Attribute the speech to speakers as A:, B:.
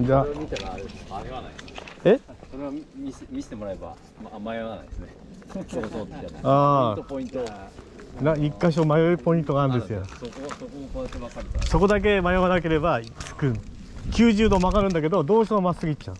A: じゃあ。
B: それを見たらあれ迷わない
A: え？
B: それは見せ見せてもらえば、ま、迷わないですね。そうそうって
A: ああ。
B: ポイントポイント。
A: な一箇所迷いポイントがあるんですよ。
B: そこそこをこうやって分かるから。
A: そこだけ迷わなければつく。90度曲がるんだけどどうしてもまっすぐ行っちゃう。